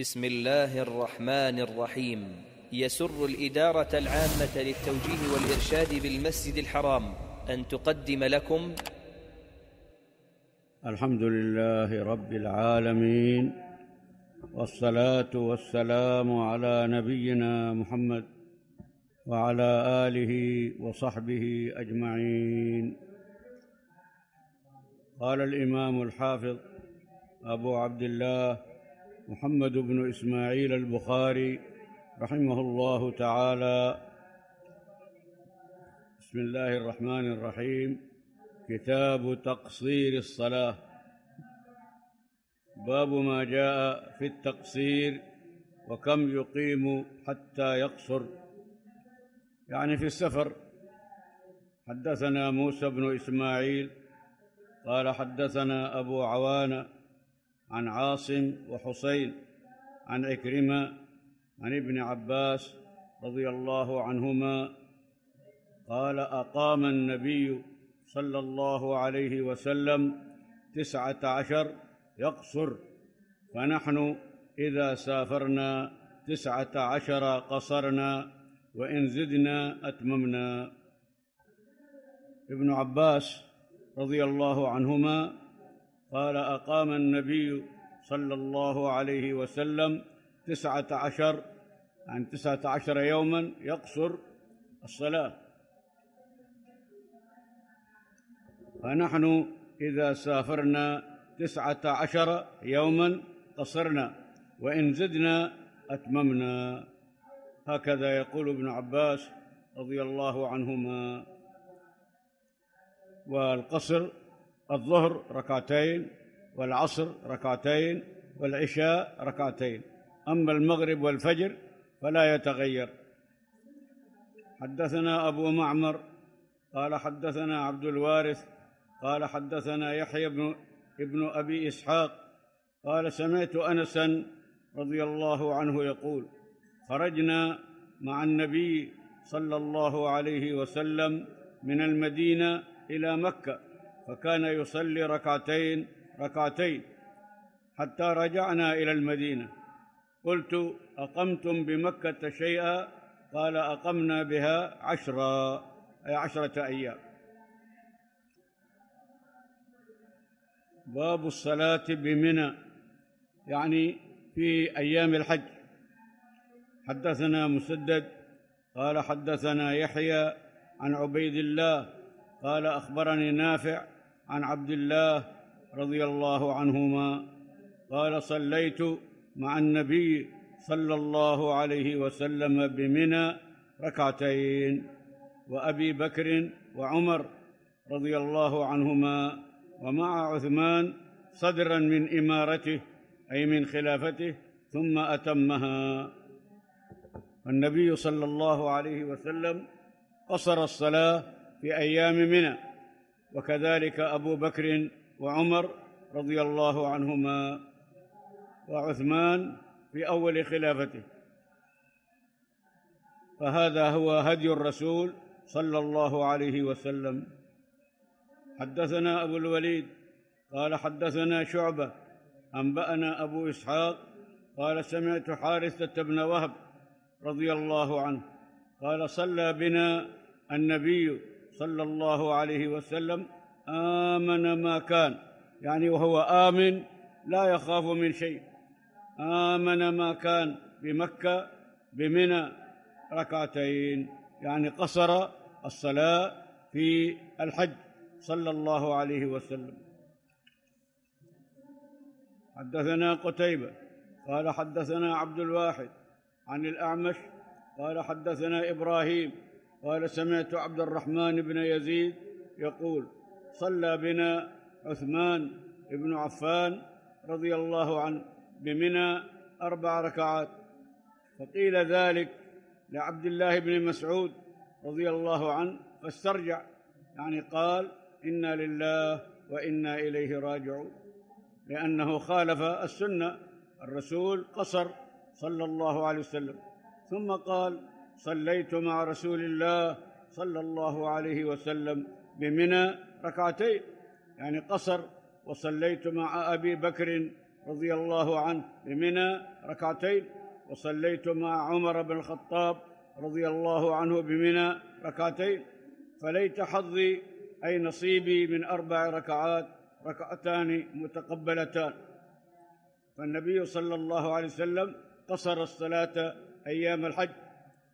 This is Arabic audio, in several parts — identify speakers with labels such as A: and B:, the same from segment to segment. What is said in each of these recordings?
A: بسم الله الرحمن الرحيم. يسر الإدارة العامة للتوجيه والإرشاد بالمسجد الحرام أن تقدم لكم.
B: الحمد لله رب العالمين والصلاة والسلام على نبينا محمد وعلى آله وصحبه أجمعين. قال الإمام الحافظ أبو عبد الله محمد بن إسماعيل البخاري رحمه الله تعالى. بسم الله الرحمن الرحيم. كتاب تقصير الصلاة. باب ما جاء في التقصير وكم يقيم حتى يقصر. يعني في السفر حدثنا موسى بن إسماعيل قال حدثنا أبو عوانة عن عاصم وحسين عن عكرمة عن ابن عباس رضي الله عنهما قال أقام النبي صلى الله عليه وسلم تسعة عشر يقصر فنحن إذا سافرنا تسعة عشر قصرنا وإن زدنا أتممنا. ابن عباس رضي الله عنهما قال أقام النبي صلى الله عليه وسلم تسعة عشر عن تسعة عشر يوما يقصر الصلاة. فنحن إذا سافرنا تسعة عشر يوما قصرنا وإن زدنا أتممنا. هكذا يقول ابن عباس رضي الله عنهما. والقصر الظهر ركعتين والعصر ركعتين والعشاء ركعتين. أما المغرب والفجر فلا يتغير. حدثنا أبو معمر قال حدثنا عبد الوارث قال حدثنا يحيى بن ابن أبي إسحاق قال سمعت انسا رضي الله عنه يقول خرجنا مع النبي صلى الله عليه وسلم من المدينة إلى مكة. فكان يصلي ركعتين ركعتين حتى رجعنا إلى المدينة. قلت أقمتم بمكة شيئا؟ قال أقمنا بها عشرا أي عشرة أيام. باب الصلاة بمنى يعني في أيام الحج. حدثنا مسدد قال حدثنا يحيى عن عبيد الله قال أخبرني نافع عن عبد الله رضي الله عنهما قال صليت مع النبي صلى الله عليه وسلم بمنى ركعتين وأبي بكر وعمر رضي الله عنهما ومع عثمان صدرا من إمارته أي من خلافته ثم أتمها. النبي صلى الله عليه وسلم قصر الصلاة في أيام منى وكذلك أبو بكر وعمر رضي الله عنهما وعثمان في أول خلافته. فهذا هو هدي الرسول صلى الله عليه وسلم. حدثنا أبو الوليد قال حدثنا شعبة أنبأنا أبو إسحاق قال سمعت حارثة بن وهب رضي الله عنه قال صلى بنا النبي صلى الله عليه وسلم آمن ما كان. يعني وهو آمن لا يخاف من شيء. آمن ما كان بمكة بمنى ركعتين. يعني قصر الصلاة في الحج صلى الله عليه وسلم. حدثنا قتيبة قال حدثنا عبد الواحد عن الأعمش قال حدثنا إبراهيم قال سمعت عبد الرحمن بن يزيد يقول صلى بنا عثمان بن عفان رضي الله عنه بمنى أربع ركعات. فقيل ذلك لعبد الله بن مسعود رضي الله عنه فاسترجع يعني قال إنا لله وإنا إليه راجعون لأنه خالف السنة. الرسول قصر صلى الله عليه وسلم ثم قال صليت مع رسول الله صلى الله عليه وسلم بمنى ركعتين يعني قصر وصليت مع أبي بكر رضي الله عنه بمنى ركعتين وصليت مع عمر بن الخطاب رضي الله عنه بمنى ركعتين. فليت حظي أي نصيبي من أربع ركعات ركعتان متقبلتان. فالنبي صلى الله عليه وسلم قصر الصلاة أيام الحج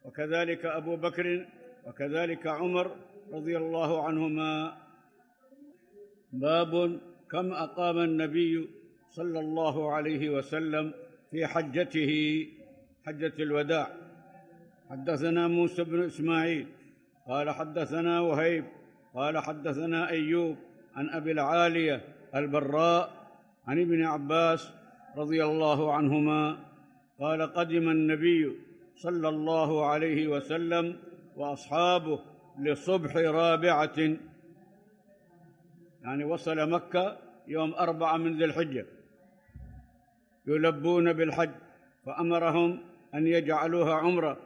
B: وكذلك أبو بكر وكذلك عمر رضي الله عنهما. باب كم أقام النبي صلى الله عليه وسلم في حجته حجة الوداع. حدثنا موسى بن إسماعيل قال حدثنا وهيب قال حدثنا أيوب عن أبي العالية البراء عن ابن عباس رضي الله عنهما. قال قدم النبي صلى الله عليه وسلم وأصحابه لصبح رابعة. يعني وصل مكة يوم أربعة من ذي الحجة. يلبون بالحج فأمرهم أن يجعلوها عمرة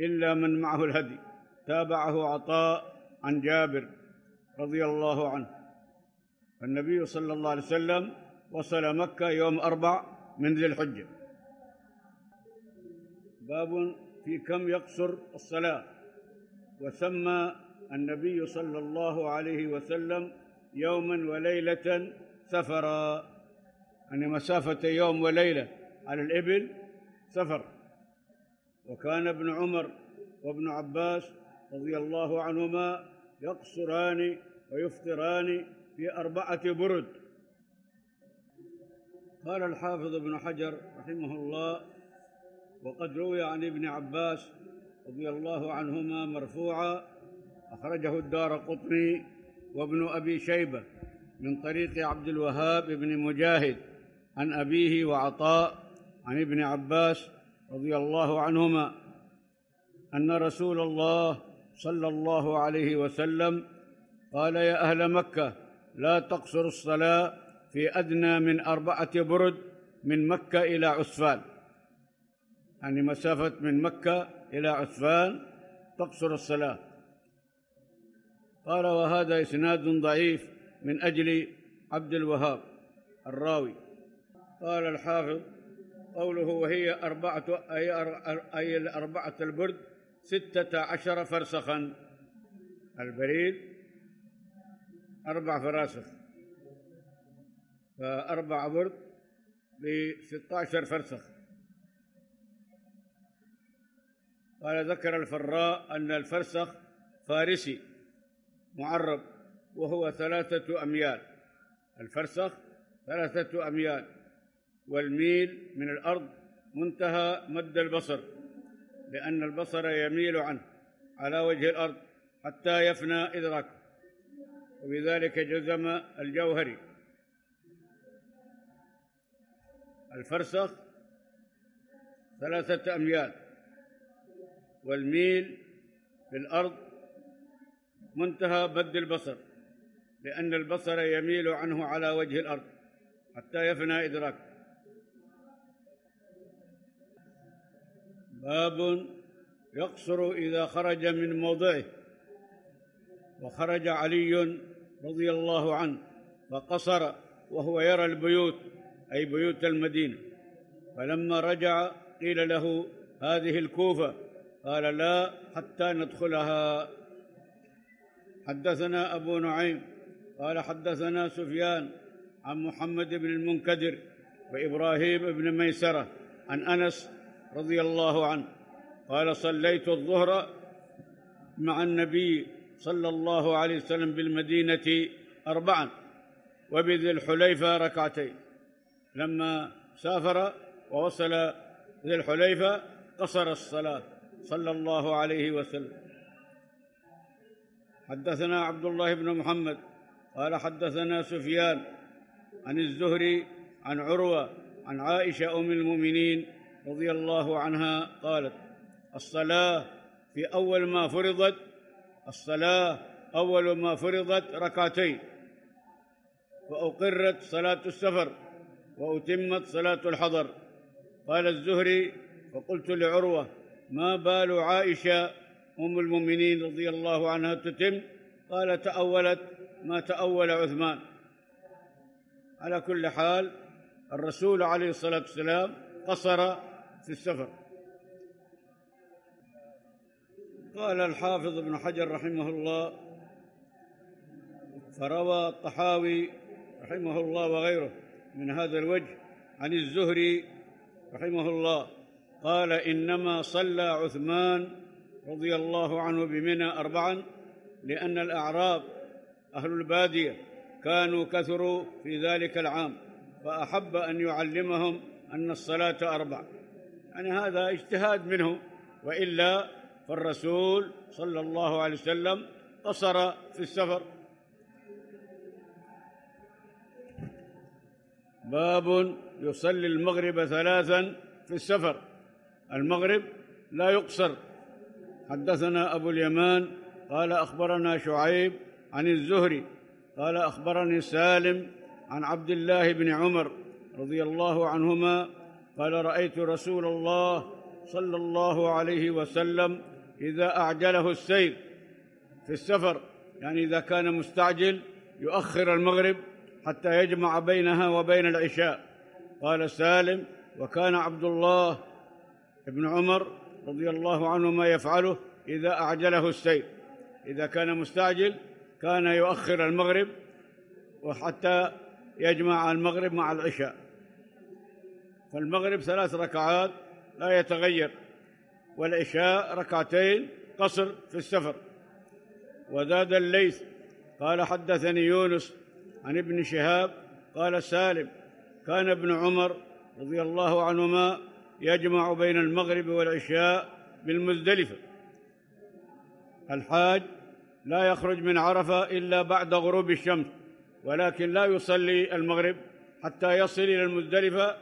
B: إلا من معه الهدي. تابعه عطاء عن جابر رضي الله عنه. فالنبي صلى الله عليه وسلم وصل مكة يوم أربع من ذي الحجة. باب في كم يقصر الصلاة. وسمى النبي صلى الله عليه وسلم يوما وليلة سفرا. يعني مسافة يوم وليلة على الإبل سفر. وكان ابن عمر وابن عباس رضي الله عنهما يقصران ويفطران في أربعة برد. قال الحافظ ابن حجر رحمه الله وقد روي عن ابن عباس رضي الله عنهما مرفوعا أخرجه الدار قطني وابن أبي شيبة من طريق عبد الوهاب بن مجاهد عن أبيه وعطاء عن ابن عباس رضي الله عنهما أن رسول الله صلى الله عليه وسلم قال يا أهل مكة لا تقصروا الصلاة في أدنى من أربعة برد من مكة إلى عسفان. يعني مسافة من مكة إلى عسفان تقصر الصلاة. قال وهذا إسناد ضعيف من أجل عبد الوهاب الراوي. قال الحافظ قوله وهي أربعة أي, أي الأربعة البرد ستة عشر فرسخا. البريد أربع فراسخ. فأربع برد بستة عشر فرسخ. قال ذكر الفراء أن الفرسخ فارسي معرب وهو ثلاثة أميال. الفرسخ ثلاثة أميال والميل من الأرض منتهى مد البصر لأن البصر يميل عنه على وجه الأرض حتى يفنى إدراكه. وبذلك جزم الجوهري. الفرسخ ثلاثة أميال والميل في الأرض منتهى بد البصر لأن البصر يميل عنه على وجه الأرض حتى يفنى إدراكه باب يقصر إذا خرج من موضعه. وخرج علي رضي الله عنه فقصر وهو يرى البيوت أي بيوت المدينة. فلما رجع قيل له هذه الكوفة. قال لا حتى ندخلها. حدثنا أبو نعيم قال حدثنا سفيان عن محمد بن المنكدر وإبراهيم بن ميسرة عن أنس رضي الله عنه قال صليت الظهر مع النبي صلى الله عليه وسلم بالمدينة اربعا وبذي الحليفة ركعتين. لما سافر ووصل ذي الحليفة قصر الصلاة. صلى الله عليه وسلم. حدثنا عبد الله بن محمد قال حدثنا سفيان عن الزهري عن عروة عن عائشة أم المؤمنين رضي الله عنها قالت الصلاة في أول ما فرضت الصلاة أول ما فرضت ركعتين فأقرت صلاة السفر وأتمت صلاة الحضر. قال الزهري فقلت لعروة ما بال عائشة أم المؤمنين رضي الله عنها تتم؟ قال تأولت ما تأول عثمان. على كل حال الرسول عليه الصلاة والسلام قصر في السفر. قال الحافظ ابن حجر رحمه الله فروى الطحاوي رحمه الله وغيره من هذا الوجه عن الزهري رحمه الله. قال إنما صلى عثمان رضي الله عنه بمنى اربعا لأن الأعراب أهل البادية كانوا كثروا في ذلك العام فأحب أن يعلمهم أن الصلاة أربع. يعني هذا اجتهاد منه وإلا فالرسول صلى الله عليه وسلم قصر في السفر. باب يصلي المغرب ثلاثا في السفر. المغرب لا يقصر. حدثنا أبو اليمان قال أخبرنا شعيب عن الزهري قال أخبرني سالم عن عبد الله بن عمر رضي الله عنهما قال رأيت رسول الله صلى الله عليه وسلم إذا أعجله السير في السفر. يعني إذا كان مستعجل يؤخر المغرب حتى يجمع بينها وبين العشاء. قال سالم وكان عبد الله بن عمر رضي الله عنهما يفعله إذا أعجله السير إذا كان مستعجل كان يؤخر المغرب وحتى يجمع المغرب مع العشاء. فالمغرب ثلاث ركعات لا يتغير والعشاء ركعتين قصر في السفر. وزاد الليث قال حدثني يونس عن ابن شهاب قال سالم كان ابن عمر رضي الله عنهما يجمع بين المغرب والعشاء بالمزدلفة. الحاج لا يخرج من عرفة إلا بعد غروب الشمس ولكن لا يصلي المغرب حتى يصل إلى المزدلفة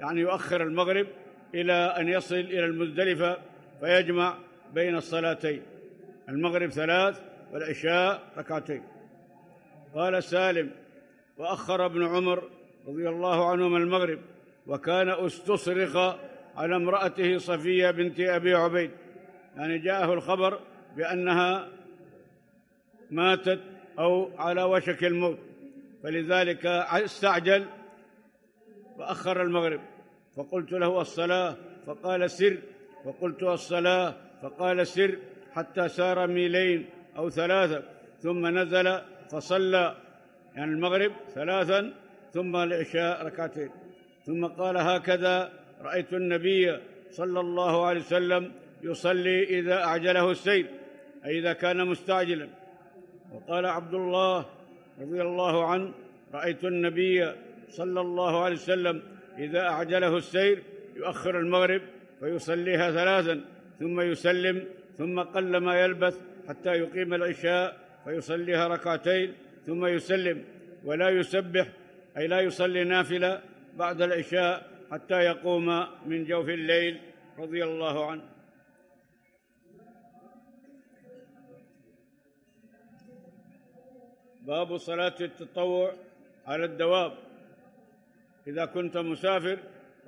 B: يعني يؤخر المغرب إلى أن يصل إلى المزدلفة فيجمع بين الصلاتين المغرب ثلاث والعشاء ركعتين. قال سالم وأخر ابن عمر رضي الله عنهما المغرب وكان استصرخ على امرأته صفية بنت أبي عبيد. يعني جاءه الخبر بأنها ماتت أو على وشك الموت. فلذلك استعجل وأخر المغرب. فقلت له الصلاة فقال سر. فقلت الصلاة فقال سر حتى سار ميلين أو ثلاثة. ثم نزل فصلى. يعني المغرب ثلاثا ثم العشاء ركعتين. ثم قال هكذا رأيت النبي صلى الله عليه وسلم يصلي إذا أعجله السير أي إذا كان مستعجلا. وقال عبد الله رضي الله عنه رأيت النبي صلى الله عليه وسلم إذا أعجله السير يؤخر المغرب فيصليها ثلاثا ثم يسلم ثم قل ما يلبث حتى يقيم العشاء فيصليها ركعتين ثم يسلم. ولا يسبح أي لا يصلي نافلة بعد العشاء حتى يقوم من جوف الليل رضي الله عنه. باب صلاة التطوع على الدواب. إذا كنت مسافر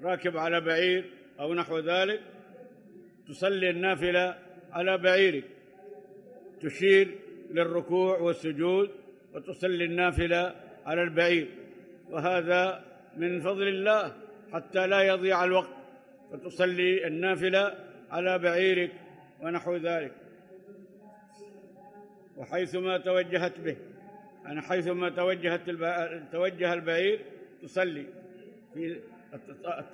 B: راكب على بعير أو نحو ذلك تصلي النافلة على بعيرك. تشير للركوع والسجود وتصلي النافلة على البعير. وهذا من فضل الله. حتى لا يضيع الوقت فتصلي النافلة على بعيرك ونحو ذلك. وحيثما توجهت به يعني حيثما توجهت توجه البعير تصلي في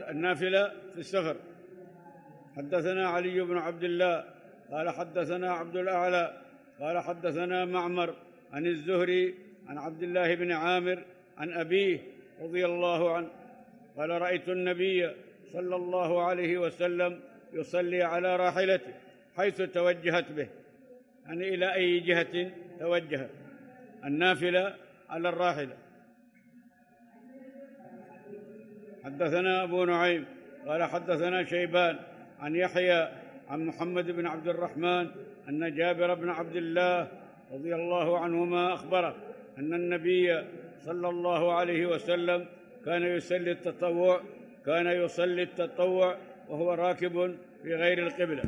B: النافلة في السفر. حدثنا علي بن عبد الله قال حدثنا عبد الأعلى قال حدثنا معمر عن الزهري عن عبد الله بن عامر عن أبيه رضي الله عنه. قال رأيت النبي صلى الله عليه وسلم يصلي على راحلته حيث توجهت به يعني إلى أي جهة توجهت النافلة على الراحلة. حدثنا أبو نعيم قال حدثنا شيبان عن يحيى عن محمد بن عبد الرحمن أن جابر بن عبد الله رضي الله عنهما أخبره أن النبي صلى الله عليه وسلم كان يصلي التطوع كان يصلي التطوع وهو راكب في غير القبلة.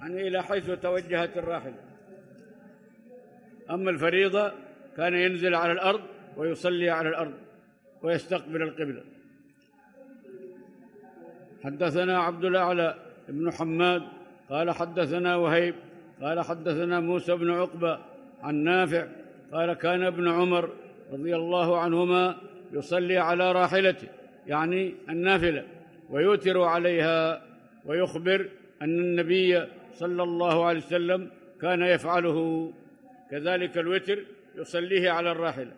B: يعني إلى حيث توجهت الراحلة. أما الفريضة كان ينزل على الأرض ويصلي على الأرض ويستقبل القبلة. حدثنا عبد الأعلى بن حماد قال حدثنا وهيب قال حدثنا موسى بن عقبة عن نافع قال كان ابن عمر رضي الله عنهما يصلي على راحلته يعني النافلة ويوتر عليها ويخبر أن النبي صلى الله عليه وسلم كان يفعله. كذلك الوتر يصليه على الراحلة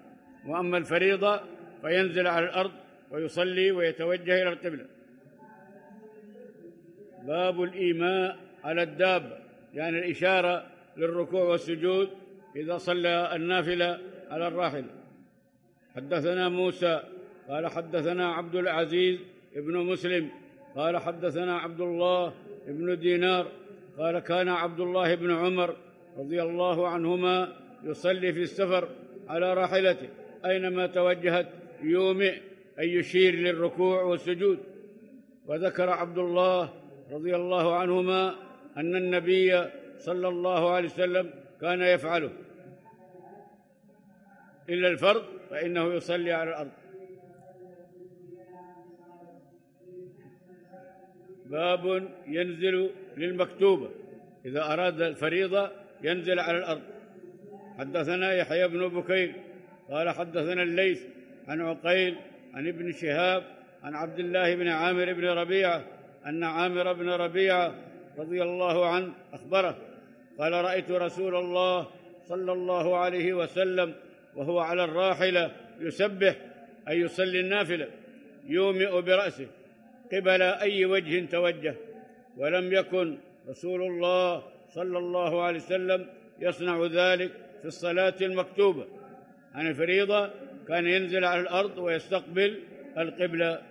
B: وأما الفريضة فينزل على الأرض ويصلي ويتوجه إلى القبلة. باب الإيماء على الدابة يعني الإشارة للركوع والسجود إذا صلى النافلة على الراحلة. حدثنا موسى قال حدثنا عبد العزيز ابن مسلم قال حدثنا عبد الله بن دينار قال كان عبد الله بن عمر رضي الله عنهما يصلي في السفر على راحلته أينما توجهت يومئ اي يشير للركوع والسجود. وذكر عبد الله رضي الله عنهما أن النبي صلى الله عليه وسلم كان يفعله. إلا الفرض فإنه يصلي على الأرض. باب ينزل للمكتوبة. إذا أراد الفريضة ينزل على الأرض. حدثنا يحيى بن بكير قال حدثنا الليث عن عقيل عن ابن شهاب عن عبد الله بن عامر بن ربيعة أن عامر بن ربيعة رضي الله عنه أخبره. قال رأيت رسول الله صلى الله عليه وسلم وهو على الراحلة يسبح أي يصلي النافلة يومئ برأسه قبل أي وجه توجه. ولم يكن رسول الله صلى الله عليه وسلم يصنع ذلك في الصلاة المكتوبة. عن الفريضة كان ينزل على الأرض ويستقبل القبلة.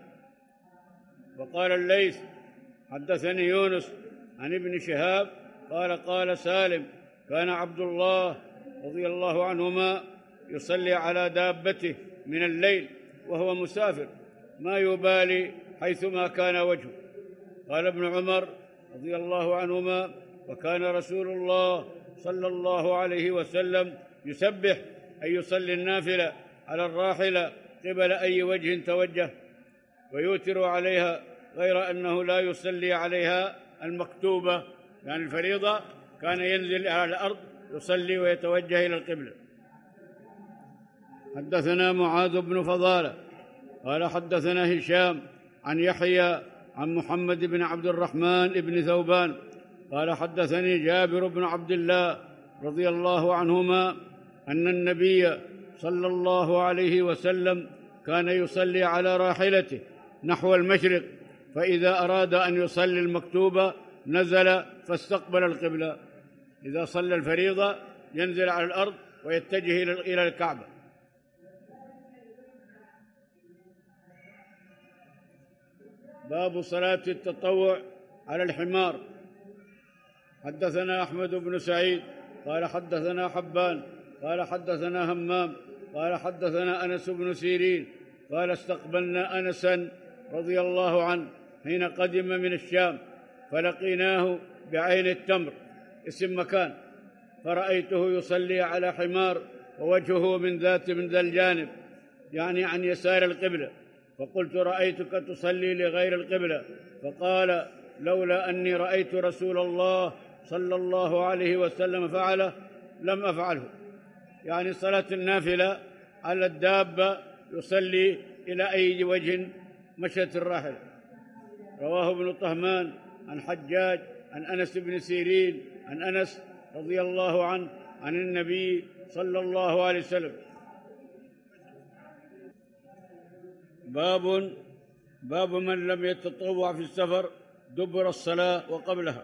B: وقال الليث حدثني يونس عن ابن شهاب قال قال سالم كان عبد الله رضي الله عنهما يصلي على دابته من الليل وهو مسافر ما يبالي حيثما كان وجهه. قال ابن عمر رضي الله عنهما وكان رسول الله صلى الله عليه وسلم يسبح أن يصلي النافلة على الراحلة قبل أي وجه توجه ويوتر عليها غير أنه لا يصلي عليها المكتوبة يعني الفريضة كان ينزل على الأرض يصلي ويتوجه إلى القبلة. حدثنا معاذ بن فضالة قال حدثنا هشام عن يحيى عن محمد بن عبد الرحمن بن ثوبان قال حدثني جابر بن عبد الله رضي الله عنهما أن النبي صلى الله عليه وسلم كان يصلي على راحلته نحو المشرق فإذا أراد أن يصلي المكتوبه نزل فاستقبل القبلة. إذا صلى الفريضة ينزل على الأرض ويتجه إلى الكعبة. باب صلاة التطوع على الحمار. حدثنا أحمد بن سعيد قال حدثنا حبان قال حدثنا همام قال حدثنا أنس بن سيرين قال استقبلنا انسا رضي الله عنه حين قدم من الشام فلقيناه بعين التمر اسم مكان فرأيته يصلي على حمار ووجهه من ذات من ذا الجانب يعني عن يسار القبلة. فقلت رأيتك تصلي لغير القبلة. فقال لولا أني رأيت رسول الله صلى الله عليه وسلم فعله لم أفعله. يعني صلاة النافلة على الدابة يصلي إلى أي وجه مشت الراحلة رواه ابن طهمان عن حجاج عن أنس بن سيرين عن أنس رضي الله عنه عن النبي صلى الله عليه وسلم. باب باب من لم يتطوع في السفر دبر الصلاة وقبلها.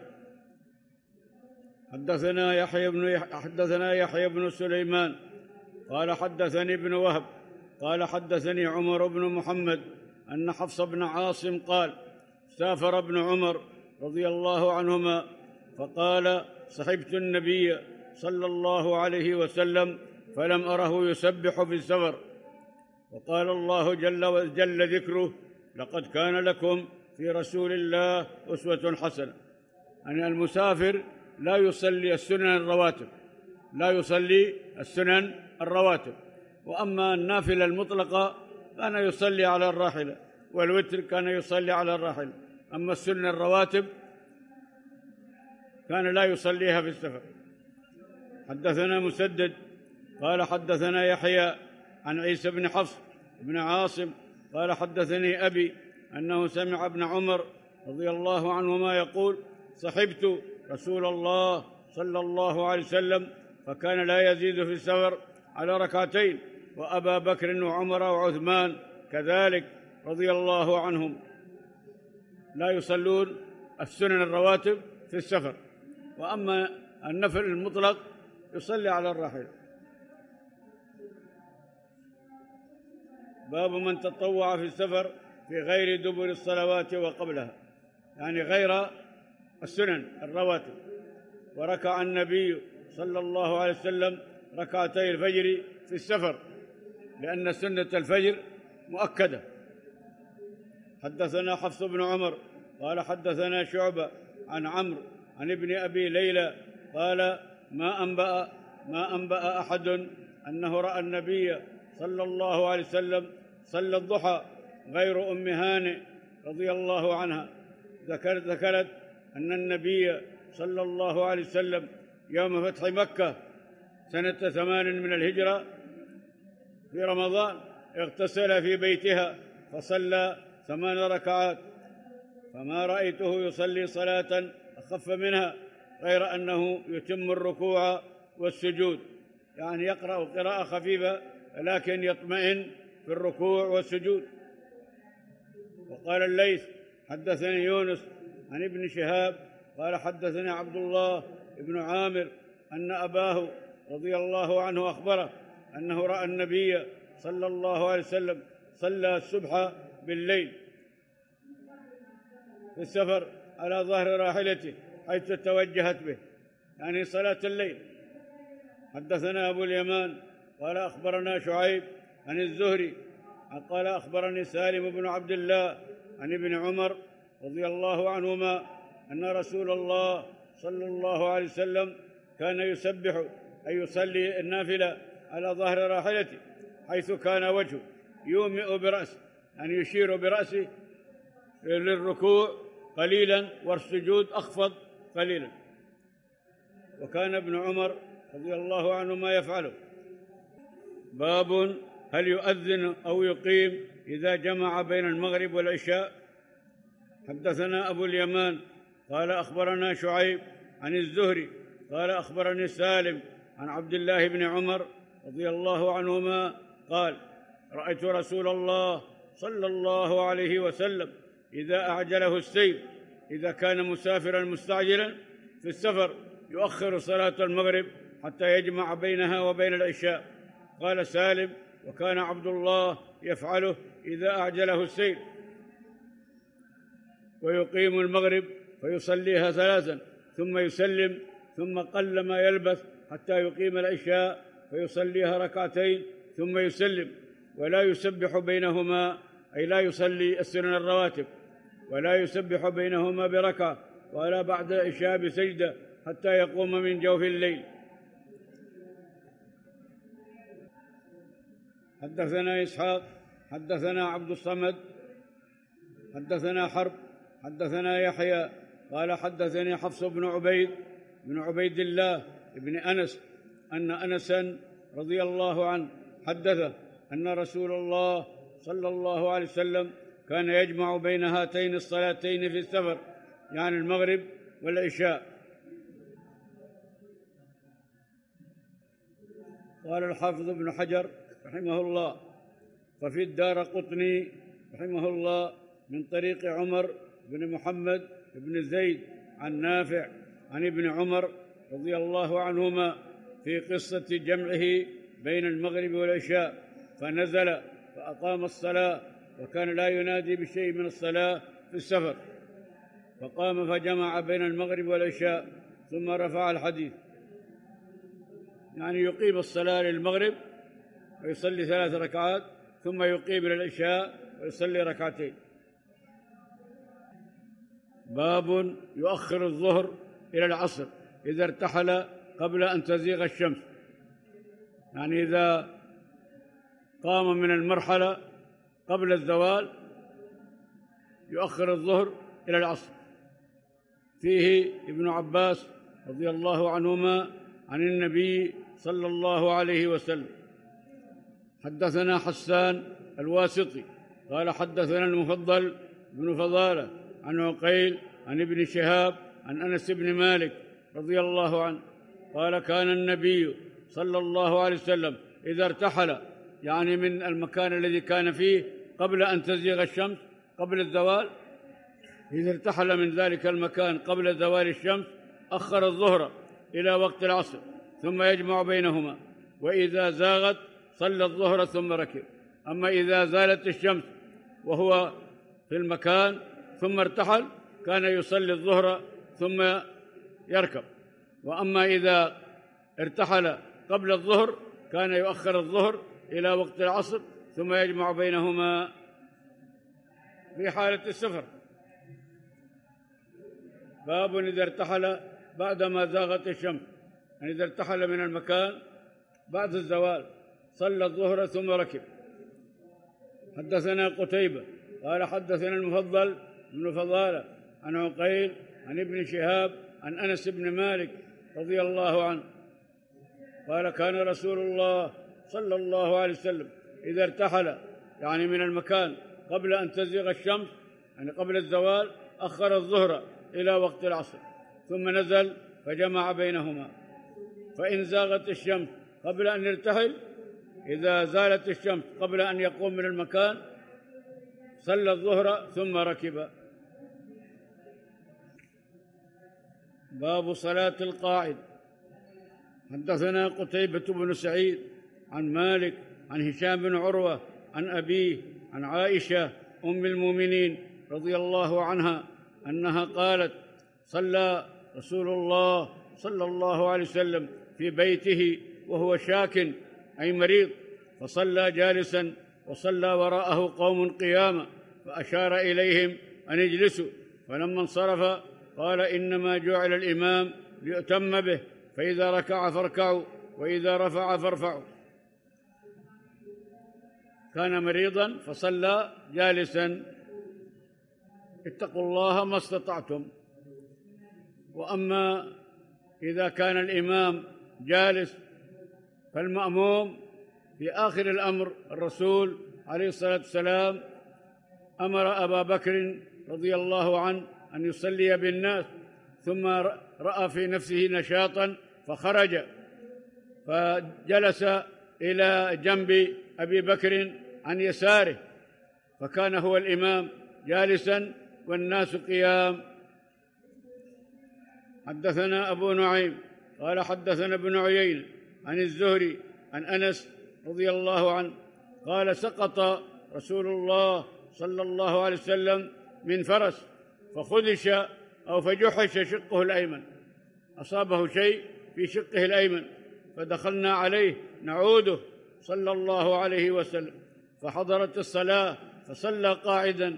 B: حدثنا يحيى بن حدثنا يحيى بن سليمان قال حدثني ابن وهب قال حدثني عمر بن محمد أن حفص بن عاصم قال سافر ابن عمر رضي الله عنهما فقال صحبت النبي صلى الله عليه وسلم فلم أره يسبح في السفر. وقال الله جل وجل ذكره لقد كان لكم في رسول الله أسوة حسنة. ان المسافر لا يصلي السنن الرواتب لا يصلي السنن الرواتب. وأما النافلة المطلقة كان يصلي على الراحلة والوتر كان يصلي على الراحلة. أما السنة الرواتب كان لا يصليها في السفر. حدثنا مسدد قال حدثنا يحيى عن عيسى بن حفص بن عاصم قال حدثني أبي أنه سمع ابن عمر رضي الله عنهما يقول صحبت رسول الله صلى الله عليه وسلم فكان لا يزيد في السفر على ركعتين وأبا بكر وعمر وعثمان كذلك رضي الله عنهم. لا يصلون السنن الرواتب في السفر وأما النفل المطلق يصلي على الراحلة. باب من تطوع في السفر في غير دبر الصلوات وقبلها يعني غير السنن الرواتب. وركع النبي صلى الله عليه وسلم ركعتي الفجر في السفر لأن سنة الفجر مؤكدة. حدثنا حفص بن عمر قال حدثنا شعبة عن عمرو عن ابن أبي ليلى قال ما أنبأ ما أنبأ أحد أنه رأى النبي صلى الله عليه وسلم صلى الضحى غير أم هانئ رضي الله عنها. ذكرت ذكرت أن النبي صلى الله عليه وسلم يوم فتح مكة سنة ثمان من الهجرة في رمضان اغتسل في بيتها فصلى ثمان ركعات. فما رأيته يصلي صلاة أخف منها غير أنه يتم الركوع والسجود. يعني يقرأ قراءة خفيفة لكن يطمئن في الركوع والسجود. وقال الليث حدثني يونس عن ابن شهاب قال حدثني عبد الله بن عامر أن أباه رضي الله عنه أخبره أنه رأى النبي صلى الله عليه وسلم صلى الصبح بالليل في السفر على ظهر راحلته حيث توجهت به يعني صلاة الليل. حدثنا أبو اليمان قال أخبرنا شعيب عن الزهري قال أخبرني سالم بن عبد الله عن ابن عمر رضي الله عنهما أن رسول الله صلى الله عليه وسلم كان يسبح أي يصلي النافلة على ظهر راحلته حيث كان وجهه يومئ برأسه يعني يشير برأسه للركوع قليلا والسجود أخفض قليلا. وكان ابن عمر رضي الله عنه ما يفعله. باب هل يؤذن أو يقيم إذا جمع بين المغرب والعشاء؟ حدثنا أبو اليمان قال أخبرنا شعيب عن الزهري قال أخبرني سالم عن عبد الله بن عمر رضي الله عنهما قال رأيت رسول الله صلى الله عليه وسلم إذا أعجله السير إذا كان مسافرا مستعجلا في السفر يؤخر صلاة المغرب حتى يجمع بينها وبين العشاء. قال سالم وكان عبد الله يفعله إذا أعجله السير ويقيم المغرب فيصليها ثلاثا ثم يسلم ثم قل ما يلبث حتى يقيم العشاء فيصليها ركعتين ثم يسلم. ولا يسبح بينهما أي لا يصلي السنن الرواتب. ولا يسبح بينهما بركعة ولا بعد العشاء بسجدة حتى يقوم من جوف الليل. حدثنا إسحاق حدثنا عبد الصمد حدثنا حرب حدثنا يحيى قال حدثني حفص بن عبيد بن عبيد الله بن أنس أن انسا رضي الله عنه حدثه أن رسول الله صلى الله عليه وسلم كان يجمع بين هاتين الصلاتين في السفر يعني المغرب والعشاء. قال الحافظ ابن حجر رحمه الله. ففي الدار قطني رحمه الله من طريق عمر بن محمد بن زيد عن نافع عن ابن عمر رضي الله عنهما في قصة جمعه بين المغرب والعشاء فنزل فأقام الصلاة وكان لا ينادي بشيء من الصلاة في السفر. فقام فجمع بين المغرب والعشاء ثم رفع الحديث. يعني يقيم الصلاة للمغرب ويصلي ثلاث ركعات ثم يقيم للعشاء ويصلي ركعتين. باب يؤخر الظهر إلى العصر إذا ارتحل قبل أن تزيغ الشمس. يعني إذا قام من المرحلة قبل الزوال يؤخر الظهر إلى العصر. فيه ابن عباس رضي الله عنهما عن النبي صلى الله عليه وسلم. حدثنا حسان الواسطي قال حدثنا المفضل بن فضالة عن عقيل عن ابن شهاب عن أنس بن مالك رضي الله عنه قال كان النبي صلى الله عليه وسلم إذا ارتحل يعني من المكان الذي كان فيه قبل أن تزيغ الشمس قبل الزوال إذا ارتحل من ذلك المكان قبل زوال الشمس أخر الظهر إلى وقت العصر ثم يجمع بينهما وإذا زاغت صلى الظهر ثم ركب. أما إذا زالت الشمس وهو في المكان ثم ارتحل كان يصلي الظهر ثم يركب. وأما إذا ارتحل قبل الظهر كان يؤخر الظهر إلى وقت العصر ثم يجمع بينهما في حالة السفر. باب إذا ارتحل بعدما زاغت الشمس. يعني إذا ارتحل من المكان بعد الزوال. صلى الظهر ثم ركب. حدثنا قتيبة قال حدثنا المفضل بن فضالة عن عقيل عن ابن شهاب عن أنس بن مالك رضي الله عنه. قال كان رسول الله صلى الله عليه وسلم إذا ارتحل يعني من المكان قبل أن تزيغ الشمس يعني قبل الزوال أخر الظهر إلى وقت العصر ثم نزل فجمع بينهما. فإن زاغت الشمس قبل أن يرتحل إذا زالت الشمس قبل أن يقوم من المكان صلى الظهر ثم ركب. باب صلاة القاعد. حدثنا قتيبة بن سعيد عن مالك عن هشام بن عروة عن أبيه عن عائشة أم المؤمنين رضي الله عنها أنها قالت صلى رسول الله صلى الله عليه وسلم في بيته وهو شاك أي مريض فصلى جالسا وصلى وراءه قوم قياما فأشار إليهم أن اجلسوا فلما انصرف قال إنما جعل الإمام ليؤتم به فإذا ركع فاركعوا وإذا رفع فارفعوا. كان مريضا فصلى جالسا. اتقوا الله ما استطعتم. وأما إذا كان الإمام جالس فالمأموم في آخر الأمر الرسول عليه الصلاة والسلام أمر أبا بكر رضي الله عنه أن يصلي بالناس ثم رأى في نفسه نشاطا فخرج فجلس إلى جنب أبي بكر عن يساره فكان هو الإمام جالسا والناس قيام. حدثنا أبو نعيم قال حدثنا ابن عيينة عن الزهري عن أنس رضي الله عنه قال سقط رسول الله صلى الله عليه وسلم من فرس فخدش أو فجحش شقه الأيمن. أصابه شيء في شقه الأيمن فدخلنا عليه نعوده صلى الله عليه وسلم. فحضرت الصلاة فصلى قاعدا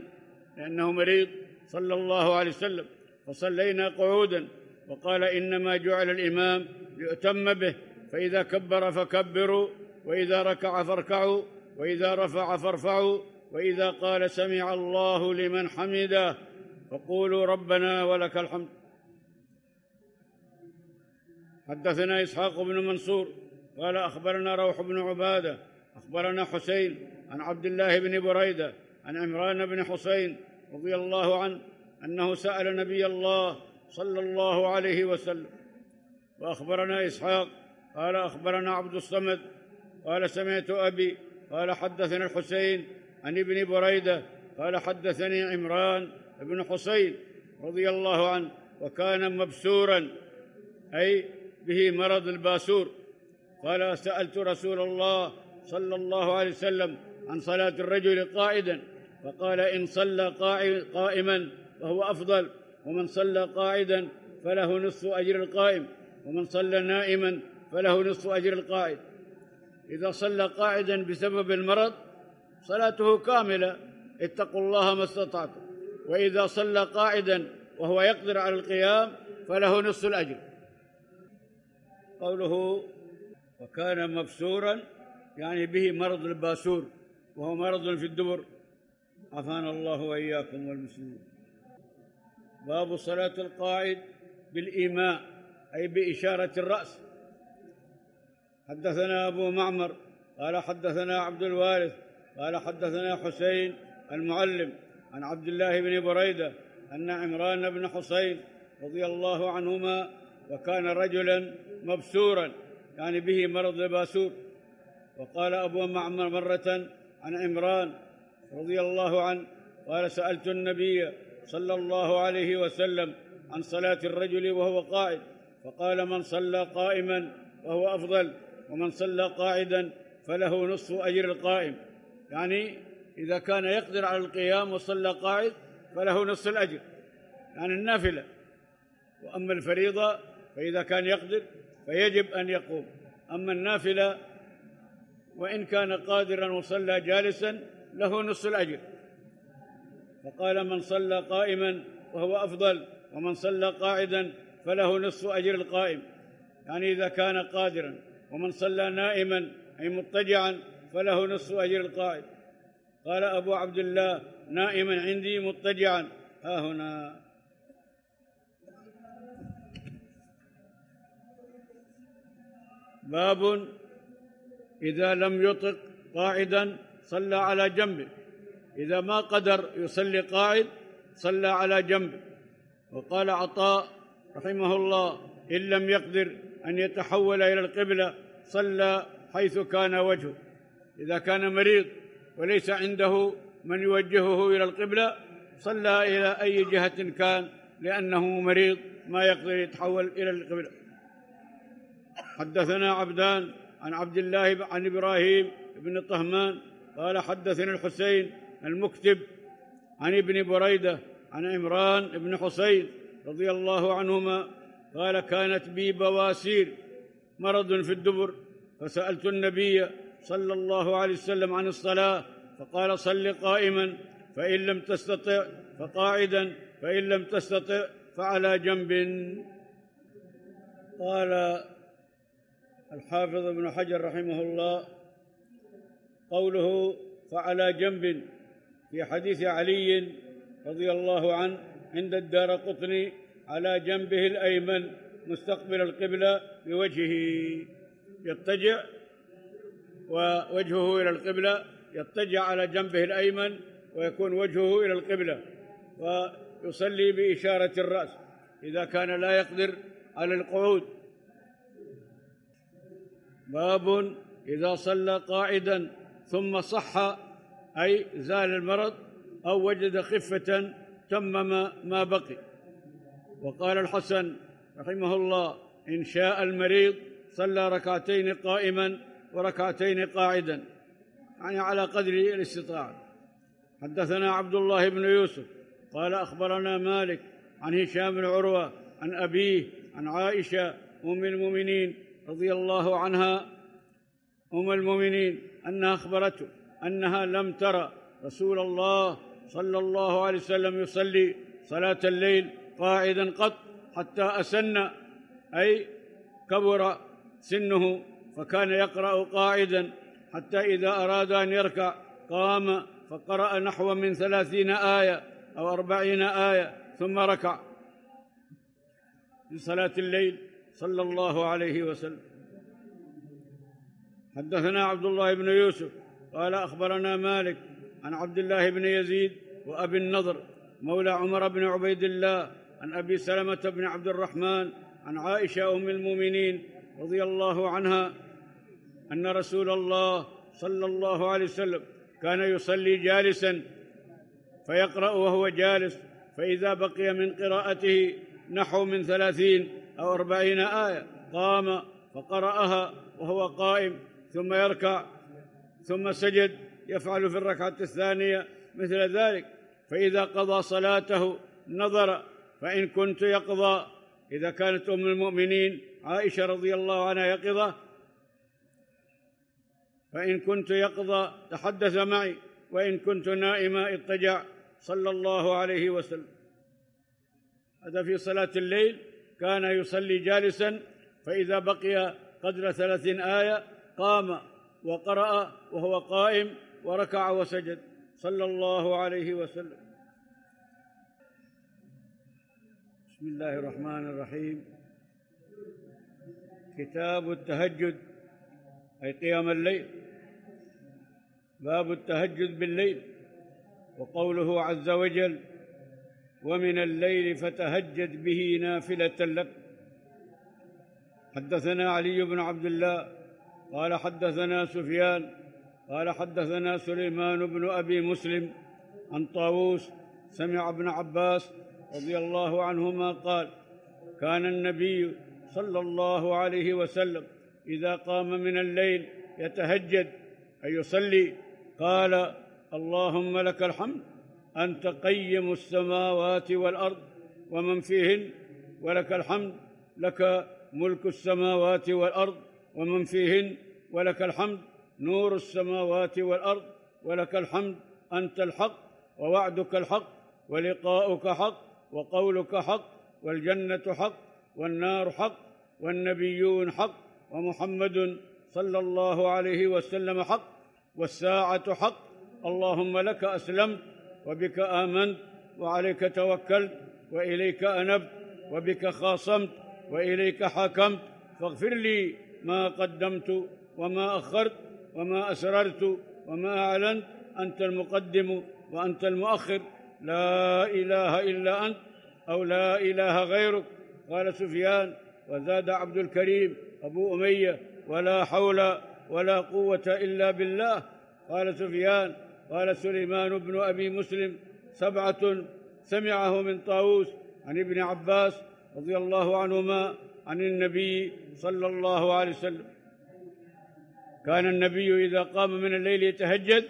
B: لأنه مريض صلى الله عليه وسلم. فصلينا قعودا وقال إنما جعل الإمام ليؤتم به. فإذا كبر فكبروا وإذا ركع فاركعوا وإذا رفع فارفعوا وإذا قال سمع الله لمن حمده فقولوا ربنا ولك الحمد. حدثنا إسحاق بن منصور قال أخبرنا روح بن عبادة أخبرنا حسين عن عبد الله بن بريدة عن عمران بن حسين رضي الله عنه أنه سأل نبي الله صلى الله عليه وسلم. وأخبرنا إسحاق قال أخبرنا عبد الصمد قال سمعت أبي قال حدثنا الحسين عن ابن بريدة قال حدثني عمران بن حسين رضي الله عنه وكان مبسورا أي به مرض الباسور. قال سألت رسول الله صلى الله عليه وسلم عن صلاة الرجل قائدا فقال إن صلى قائما فهو أفضل ومن صلى قاعدا فله نصف أجر القائم ومن صلى نائما فله نصف أجر القائد. إذا صلى قاعدا بسبب المرض صلاته كاملة. اتقوا الله ما استطعتم. وإذا صلى قاعدا وهو يقدر على القيام فله نصف الأجر. قوله وكان مبسورا يعني به مرض الباسور وهو مرض في الدبر. عافانا الله وإياكم والمسلمين. باب صلاة القاعد بالإيماء أي بإشارة الرأس. حدثنا أبو معمر قال حدثنا عبد الوارث قال حدثنا حسين المعلم عن عبد الله بن بريدة أن عمران بن حسين رضي الله عنهما وكان رجلا مبسورا يعني به مرض الباسور. وقال أبو معمر مرة عن عمران رضي الله عنه قال سألت النبي صلى الله عليه وسلم عن صلاة الرجل وهو قائد فقال من صلى قائما وهو أفضل. ومن صلى قاعدا فله نصف أجر القائم. يعني إذا كان يقدر على القيام وصلى قاعد فله نصف الأجر. يعني النافلة. وأما الفريضة فإذا كان يقدر فيجب أن يقوم. أما النافلة وإن كان قادرا وصلى جالسا له نصف الأجر. فقال من صلى قائما وهو أفضل ومن صلى قاعدا فله نصف أجر القائم. يعني إذا كان قادرا. ومن صلى نائما أي مضطجعا فله نصف أجر القائد. قال أبو عبد الله نائما عندي مضطجعا. ها هنا. باب إذا لم يطق قاعدا صلى على جنبه. إذا ما قدر يصلي قاعد صلى على جنبه. وقال عطاء رحمه الله إن لم يقدر أن يتحول إلى القبلة صلى حيث كان وجهه. إذا كان مريض وليس عنده من يوجهه إلى القبلة صلى إلى أي جهة كان لأنه مريض ما يقدر يتحول إلى القبلة. حدثنا عبدان عن عبد الله عن إبراهيم بن طهمان قال حدثنا الحسين المكتب عن ابن بريدة عن عمران بن حسين رضي الله عنهما قال كانت بي بواسير مرض في الدبر فسألت النبي صلى الله عليه وسلم عن الصلاة فقال صل قائما فإن لم تستطع فقاعدا فإن لم تستطع فعلى جنب. قال الحافظ ابن حجر رحمه الله قوله فعلى جنب في حديث علي رضي الله عنه عند الدار قطني على جنبه الأيمن مستقبل القبلة بوجهه. يضطجع ووجهه إلى القبلة يضطجع على جنبه الأيمن ويكون وجهه إلى القبلة ويصلي بإشارة الرأس. إذا كان لا يقدر على القعود. باب إذا صلى قاعدا ثم صح أي زال المرض أو وجد خفة تمم ما بقي. وقال الحسن رحمه الله إن شاء المريض صلى ركعتين قائما وركعتين قاعدا يعني على قدر الاستطاعة. حدثنا عبد الله بن يوسف قال أخبرنا مالك عن هشام بن عروة عن أبيه عن عائشة أم المؤمنين رضي الله عنها أم المؤمنين أنها أخبرته أنها لم ترى رسول الله صلى الله عليه وسلم يصلي صلاة الليل قاعدا قط حتى أسن أي كبر سنه فكان يقرأ قاعدا حتى إذا أراد أن يركع قام فقرأ نحو من ثلاثين آية أو أربعين آية ثم ركع في صلاة الليل. صلى الله عليه وسلم. حدثنا عبد الله بن يوسف قال أخبرنا مالك عن عبد الله بن يزيد وأبي النضر مولى عمر بن عبيد الله عن أبي سلمة بن عبد الرحمن عن عائشة أم المؤمنين رضي الله عنها أن رسول الله صلى الله عليه وسلم كان يصلي جالسا فيقرأ وهو جالس فإذا بقي من قراءته نحو من ثلاثين أو أربعين آية قام فقرأها وهو قائم ثم يركع ثم سجد يفعل في الركعة الثانية مثل ذلك. فإذا قضى صلاته نظر فإن كنت يقضى إذا كانت أم المؤمنين عائشة رضي الله عنها يقظة. فإن كنت يقظى تحدث معي. وإن كنت نائما اضطجع صلى الله عليه وسلم. هذا في صلاة الليل. كان يصلي جالسا. فإذا بقي قدر ثلاثين آية قام وقرأ وهو قائم وركع وسجد. صلى الله عليه وسلم. بسم الله الرحمن الرحيم. كتاب التهجد أي قيام الليل. باب التهجد بالليل وقوله عز وجل ومن الليل فتهجد به نافلة لك. حدثنا علي بن عبد الله قال حدثنا سفيان قال حدثنا سليمان بن أبي مسلم عن طاووس سمع ابن عباس رضي الله عنهما قال كان النبي صلى الله عليه وسلم إذا قام من الليل يتهجد اي يصلي قال اللهم لك الحمد أنت قيم السماوات والأرض ومن فيهن ولك الحمد لك ملك السماوات والأرض ومن فيهن ولك الحمد نور السماوات والأرض ولك الحمد أنت الحق ووعدك الحق ولقاؤك حق وقولك حق والجنة حق والنار حق والنبيون حق ومحمد صلى الله عليه وسلم حق والساعة حق. اللهم لك أسلمت وبك آمنت وعليك توكلت وإليك أنبت وبك خاصمت وإليك حكمت فاغفر لي ما قدمت وما أخرت وما أسررت وما أعلنت. أنت المقدم وأنت المؤخر. لا إله إلا أنت أو لا إله غيرك. قال سفيان وزاد عبد الكريم أبو أمية ولا حول ولا قوة إلا بالله. قال سفيان قال سليمان بن أبي مسلم سبعة سمعه من طاووس عن ابن عباس رضي الله عنهما عن النبي صلى الله عليه وسلم. كان النبي إذا قام من الليل يتهجد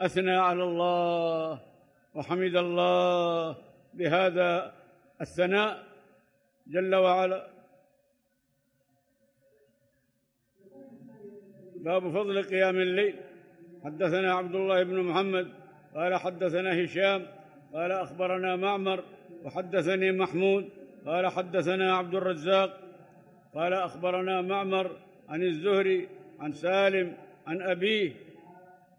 B: أثنى على الله. وحمد الله بهذا الثناء جل وعلا. باب فضل قيام الليل. حدثنا عبد الله بن محمد قال حدثنا هشام قال أخبرنا معمر وحدثني محمود قال حدثنا عبد الرزاق قال أخبرنا معمر عن الزهري عن سالم عن أبيه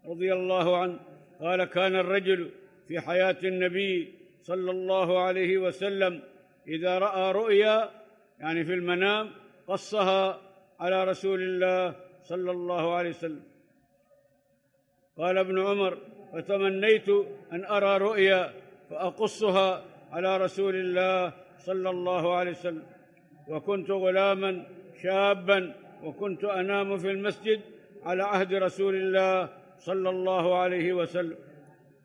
B: رضي الله عنه قال كان الرجل في حياة النبي صلى الله عليه وسلم. إذا رأى رؤيا يعني في المنام قصها على رسول الله صلى الله عليه وسلم. قال ابن عمر فتمنيت أن أرى رؤيا فأقصها على رسول الله صلى الله عليه وسلم. وكنت غلاما شابا وكنت أنام في المسجد على عهد رسول الله صلى الله عليه وسلم.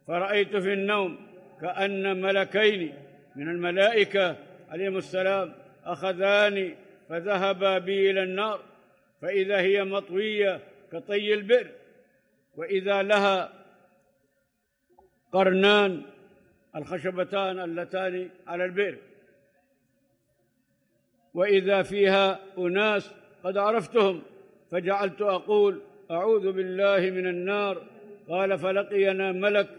B: فرأيت في النوم كأن ملكين من الملائكة عليهم السلام أخذاني فذهبا بي إلى النار فإذا هي مطوية كطي البئر وإذا لها قرنان الخشبتان اللتان على البئر. وإذا فيها أناس قد عرفتهم فجعلت أقول أعوذ بالله من النار. قال فلقينا ملك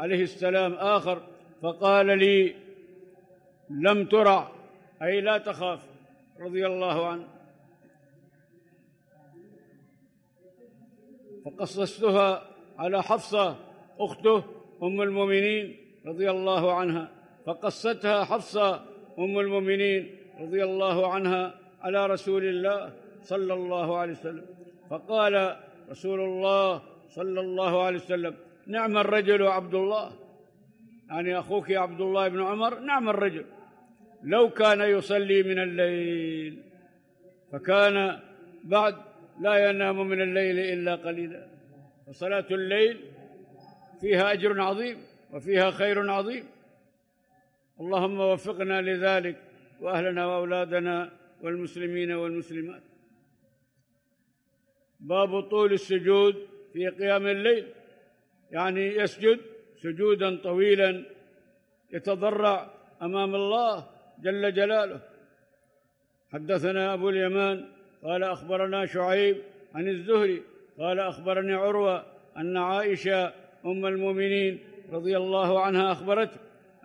B: عليه السلام آخر فقال لي لم ترع أي لا تخاف. رضي الله عنه. فقصصتها على حفصة أخته أم المؤمنين رضي الله عنها. فقصتها حفصة أم المؤمنين رضي الله عنها على رسول الله صلى الله عليه وسلم. فقال رسول الله صلى الله عليه وسلم نعم الرجل عبد الله. يعني أخوك عبد الله بن عمر. نعم الرجل. لو كان يصلي من الليل فكان بعد لا ينام من الليل إلا قليلا. فصلاة الليل فيها أجر عظيم وفيها خير عظيم. اللهم وفقنا لذلك وأهلنا وأولادنا والمسلمين والمسلمات. باب طول السجود في قيام الليل. يعني يسجد سجودا طويلا يتضرع أمام الله جل جلاله. حدثنا أبو اليمان قال أخبرنا شعيب عن الزهري قال أخبرني عروة أن عائشة أم المؤمنين رضي الله عنها أخبرته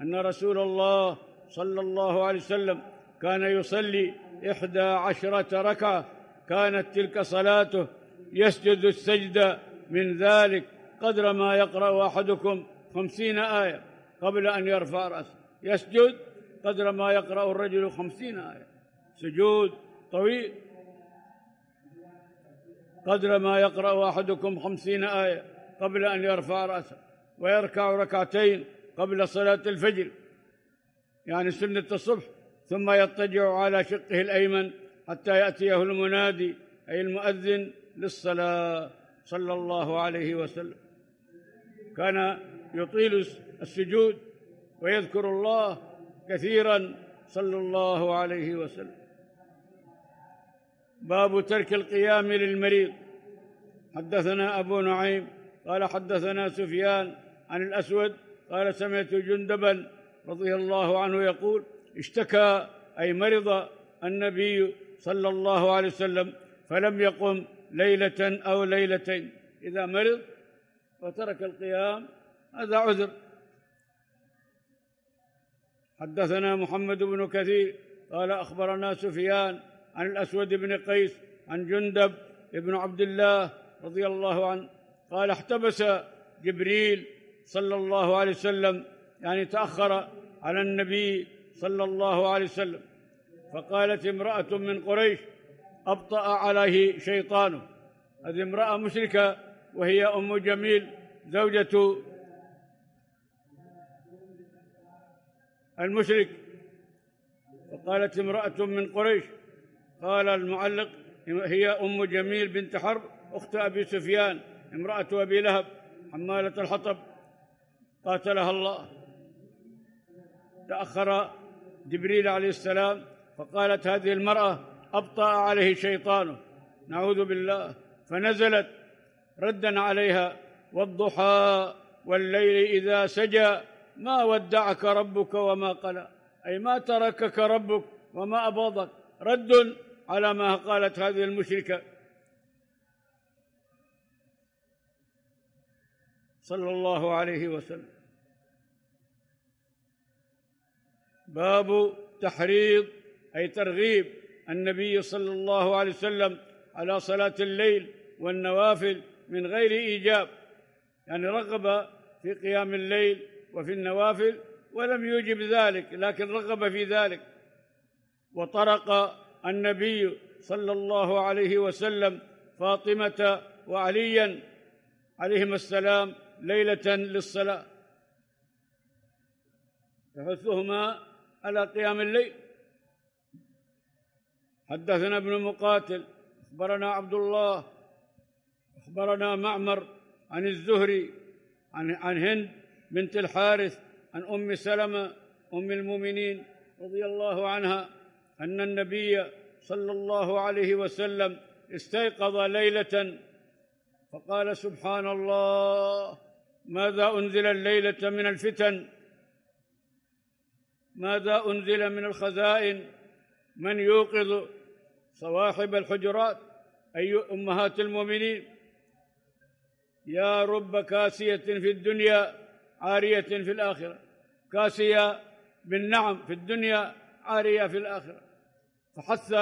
B: أن رسول الله صلى الله عليه وسلم كان يصلي إحدى عشرة ركعة. كانت تلك صلاته يسجد السجد من ذلك قدر ما يقرأ أحدكم خمسين آية قبل أن يرفع رأسه. يسجد قدر ما يقرأ الرجل خمسين آية. سجود طويل. قدر ما يقرأ أحدكم خمسين آية قبل أن يرفع رأسه ويركع ركعتين قبل صلاة الفجر يعني سنة الصبح ثم يضطجع على شقه الأيمن حتى يأتيه المنادي أي المؤذن للصلاة. صلى الله عليه وسلم. كان يطيل السجود ويذكر الله كثيرا صلى الله عليه وسلم. باب ترك القيام للمريض. حدثنا أبو نعيم قال حدثنا سفيان عن الأسود قال سمعت جندبا رضي الله عنه يقول اشتكى أي مرض النبي صلى الله عليه وسلم فلم يقم ليلة أو ليلتين. إذا مرض وترك القيام هذا عذر. حدثنا محمد بن كثير قال أخبرنا سفيان عن الأسود بن قيس عن جندب بن عبد الله رضي الله عنه قال احتبس جبريل صلى الله عليه وسلم يعني تأخر على النبي صلى الله عليه وسلم فقالت امرأة من قريش أبطأ عليه شيطانه. هذه امرأة مشركة وهي أم جميل زوجة المشرك. فقالت امرأة من قريش قال المعلق هي أم جميل بنت حرب أخت أبي سفيان امرأة أبي لهب حمالة الحطب. قاتلها الله. تأخر جبريل عليه السلام فقالت هذه المرأة أبطأ عليه شيطانه. نعوذ بالله. فنزلت ردا عليها والضحى والليل إذا سجى ما ودعك ربك وما قلى. أي ما تركك ربك وما أبغضك. رد على ما قالت هذه المشركة. صلى الله عليه وسلم. باب تحريض أي ترغيب النبي صلى الله عليه وسلم على صلاة الليل والنوافل من غير إيجاب يعني رغب في قيام الليل وفي النوافل ولم يوجب ذلك لكن رغب في ذلك. وطرق النبي صلى الله عليه وسلم فاطمة وعليا عليهما السلام ليلة للصلاة. يحثهما على قيام الليل. حدثنا ابن مقاتل أخبرنا عبد الله أخبرنا معمر عن الزهري عن عن هند بنت الحارث عن أم سلمة أم المؤمنين رضي الله عنها أن النبي صلى الله عليه وسلم استيقظ ليلة فقال سبحان الله ماذا أنزل الليلة من الفتن؟ ماذا أنزل من الخزائن؟ من يوقظ صواحب الحجرات؟ أي أمهات المؤمنين؟ يا رب كاسية في الدنيا عارية في الآخرة. كاسية بالنعم في الدنيا عارية في الآخرة. فحث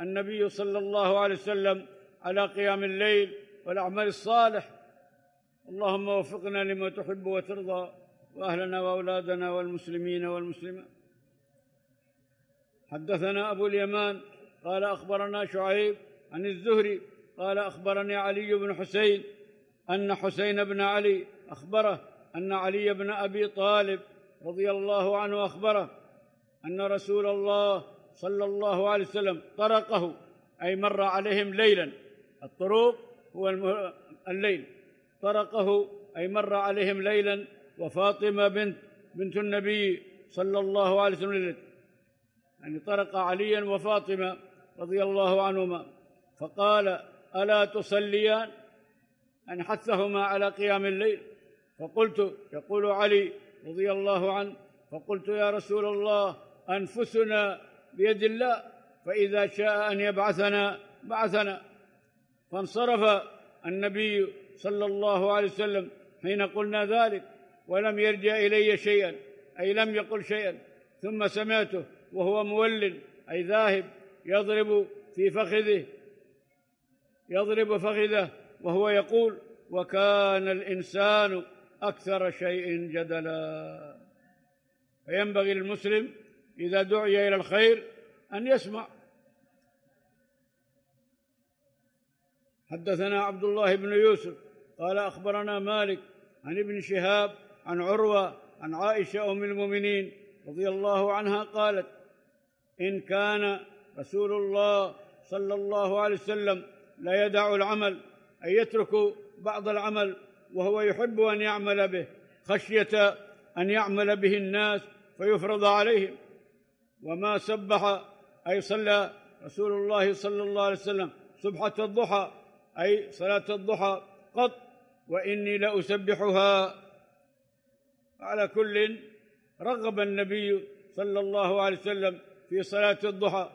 B: النبي صلى الله عليه وسلم على قيام الليل والأعمال الصالح. اللهم وفقنا لما تحب وترضى وأهلنا وأولادنا والمسلمين والمسلمات. حدثنا أبو اليمان قال أخبرنا شعيب عن الزهري قال أخبرني علي بن حسين أن حسين بن علي أخبره أن علي بن أبي طالب رضي الله عنه أخبره أن رسول الله صلى الله عليه وسلم طرقه أي مر عليهم ليلا. الطروق هو الليل. طرقه أي مر عليهم ليلا وفاطمة بنت بنت النبي صلى الله عليه وسلم يعني طرق عليا وفاطمة رضي الله عنهما. فقال ألا تصليان؟ أن حثهما على قيام الليل. فقلت يقول علي رضي الله عنه فقلت يا رسول الله أنفسنا بيد الله فإذا شاء أن يبعثنا بعثنا. فانصرف النبي صلى الله عليه وسلم حين قلنا ذلك ولم يرجع إلي شيئا أي لم يقل شيئا. ثم سمعته وهو مول أي ذاهب يضرب في فخذه يضرب فخذه. وهو يقول وكان الإنسان أكثر شيء جدلا. فينبغي للمسلم إذا دعي إلى الخير أن يسمع. حدثنا عبد الله بن يوسف قال أخبرنا مالك عن ابن شهاب عن عروة عن عائشة أم المؤمنين رضي الله عنها قالت إن كان رسول الله صلى الله عليه وسلم لا يدع العمل أي يترك بعض العمل وهو يحب أن يعمل به خشية أن يعمل به الناس فيفرض عليهم. وما سبح أي صلى رسول الله صلى الله عليه وسلم سبحة الضحى أي صلاة الضحى قط وإني لأسبحها. على كل رغب النبي صلى الله عليه وسلم في صلاة الضحى.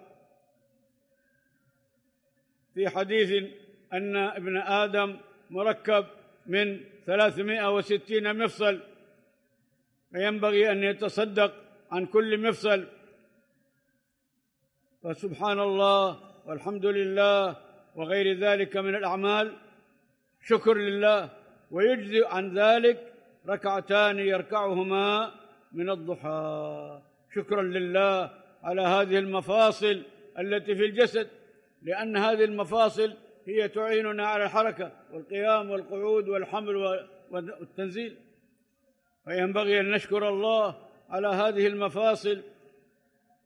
B: في حديث أن ابن آدم مركب من ثلاثمائة وستين مفصل فينبغي أن يتصدق عن كل مفصل. فسبحان الله والحمد لله وغير ذلك من الأعمال. شكر لله ويجزي عن ذلك ركعتان يركعهما من الضحى. شكرا لله على هذه المفاصل التي في الجسد لأن هذه المفاصل هي تعيننا على الحركة والقيام والقعود والحمل والتنزيل. فينبغي أن نشكر الله على هذه المفاصل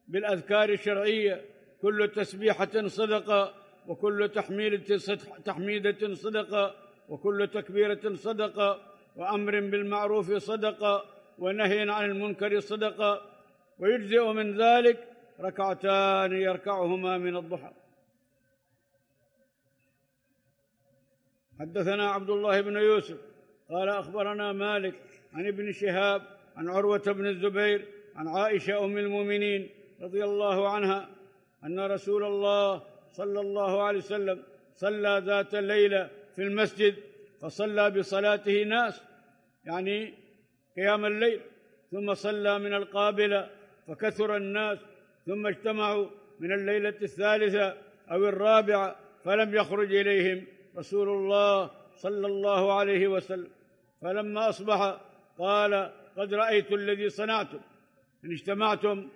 B: بالأذكار الشرعية. كل تسبيحة صدقة وكل تحميدة تحميدة صدقة وكل تكبيرة صدقة وأمر بالمعروف صدقة ونهي عن المنكر صدقة. ويجزئ من ذلك ركعتان يركعهما من الضحى. حدثنا عبد الله بن يوسف قال أخبرنا مالك عن ابن شهاب عن عروة بن الزبير عن عائشة أم المؤمنين رضي الله عنها أن رسول الله صلى الله عليه وسلم صلى ذات ليلة في المسجد فصلى بصلاته ناس يعني قيام الليل ثم صلى من القابلة فكثر الناس ثم اجتمعوا من الليلة الثالثة أو الرابعة فلم يخرج إليهم. رسول الله صلى الله عليه وسلم. فلما أصبح قال قد رأيت الذي صنعتم إن اجتمعتم